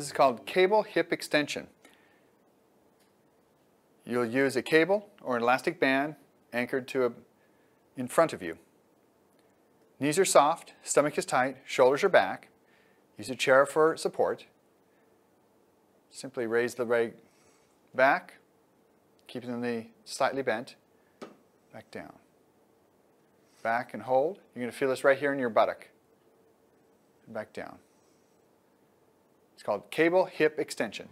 This is called cable hip extension. You'll use a cable or an elastic band anchored to a, in front of you. Knees are soft, stomach is tight, shoulders are back. Use a chair for support. Simply raise the leg back, keeping the knee slightly bent, back down. Back and hold. You're going to feel this right here in your buttock. Back down. It's called cable hip extension.